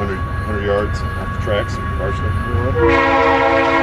100, 100 yards off the tracks, partially.